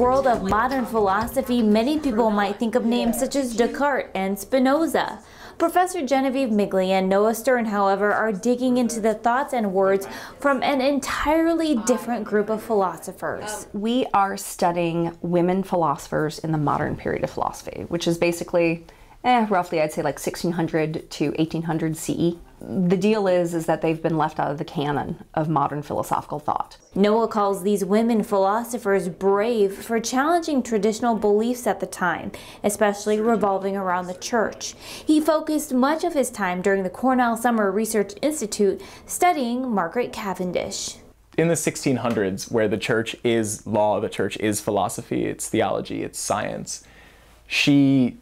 world of modern philosophy, many people might think of names such as Descartes and Spinoza. Professor Genevieve Migely and Noah Stern, however, are digging into the thoughts and words from an entirely different group of philosophers. We are studying women philosophers in the modern period of philosophy, which is basically eh, roughly I'd say like 1600 to 1800 CE. The deal is is that they've been left out of the canon of modern philosophical thought. Noah calls these women philosophers brave for challenging traditional beliefs at the time, especially revolving around the church. He focused much of his time during the Cornell Summer Research Institute studying Margaret Cavendish in the 1600s, where the church is law, the church is philosophy, it's theology, it's science, she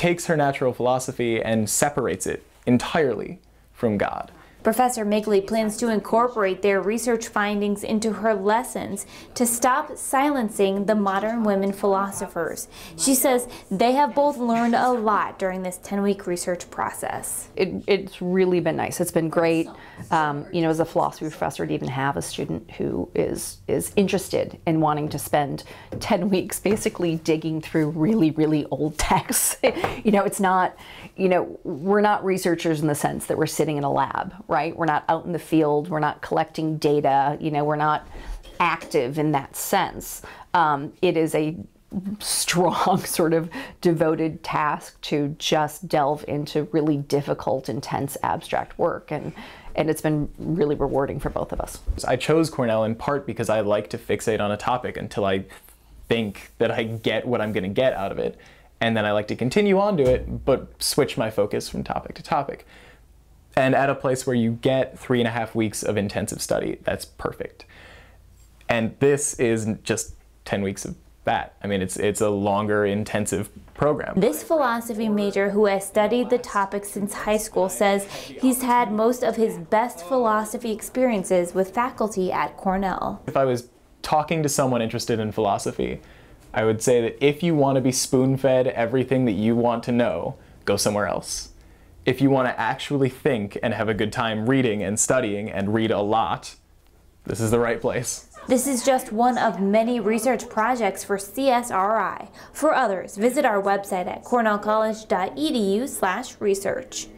takes her natural philosophy and separates it entirely from God. Professor Migely plans to incorporate their research findings into her lessons to stop silencing the modern women philosophers. She says they have both learned a lot during this 10-week research process. It, it's really been nice. It's been great, um, you know, as a philosophy professor to even have a student who is, is interested in wanting to spend 10 weeks basically digging through really, really old texts. you know, it's not, you know, we're not researchers in the sense that we're sitting in a lab right? We're not out in the field, we're not collecting data, you know, we're not active in that sense. Um, it is a strong sort of devoted task to just delve into really difficult intense abstract work and and it's been really rewarding for both of us. I chose Cornell in part because I like to fixate on a topic until I think that I get what I'm going to get out of it and then I like to continue on to it but switch my focus from topic to topic and at a place where you get three and a half weeks of intensive study, that's perfect. And this is just 10 weeks of that. I mean, it's, it's a longer, intensive program. This philosophy major who has studied the topic since high school says he's had most of his best philosophy experiences with faculty at Cornell. If I was talking to someone interested in philosophy, I would say that if you want to be spoon-fed everything that you want to know, go somewhere else if you want to actually think and have a good time reading and studying and read a lot, this is the right place. This is just one of many research projects for CSRI. For others, visit our website at cornellcollege.edu/research.